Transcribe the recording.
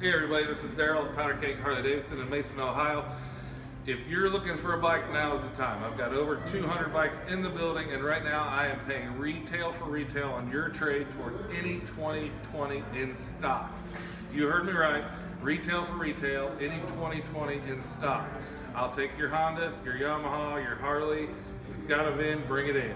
Hey everybody, this is Daryl at Powder Keg Harley Davidson in Mason, Ohio. If you're looking for a bike, now is the time. I've got over 200 bikes in the building, and right now I am paying retail for retail on your trade toward any 2020 in stock. You heard me right, retail for retail, any 2020 in stock. I'll take your Honda, your Yamaha, your Harley. If it's got a VIN, bring it in.